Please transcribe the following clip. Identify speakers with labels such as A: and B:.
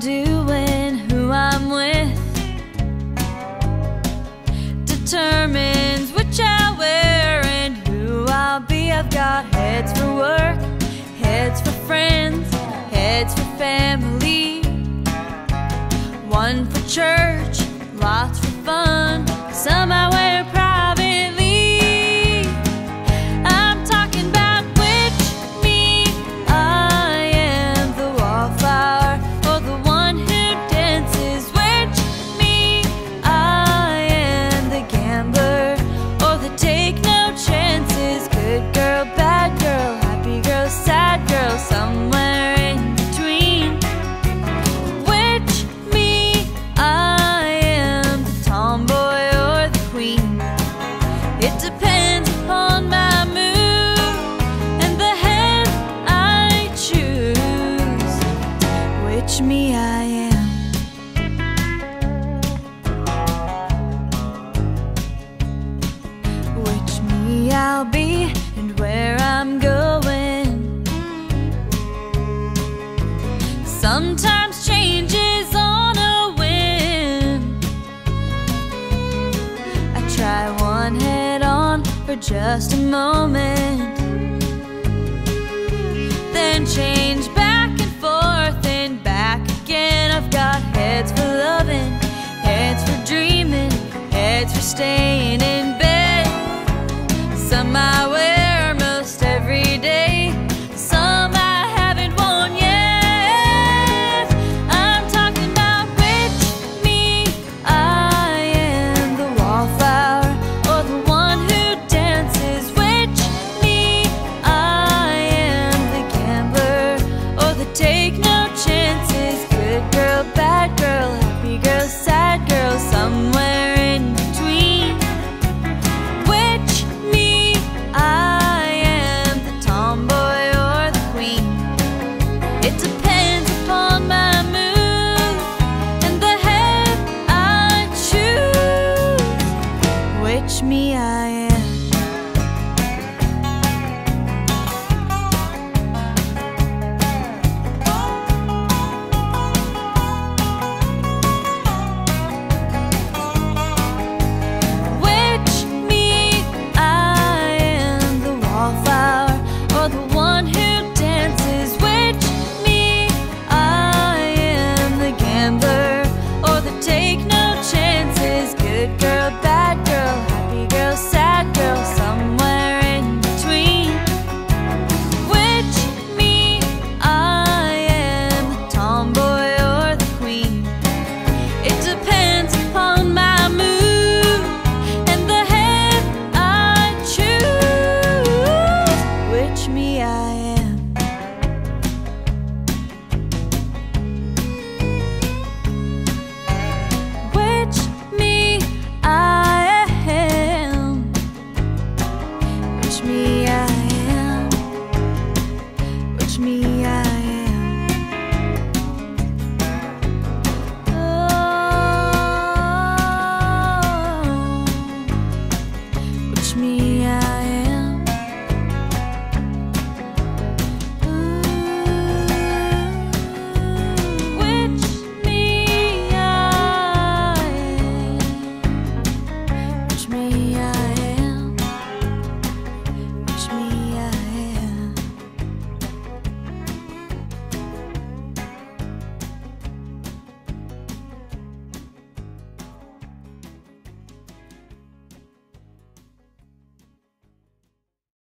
A: Doing, who I'm with Determines which I wear and who I'll be. I've got heads for work, heads for friends, heads for family One for church, lots for fun, some I wear Watch me, I am. Which me I'll be and where I'm going. Sometimes changes on a whim. I try one head on for just a moment, then change back. for staying in.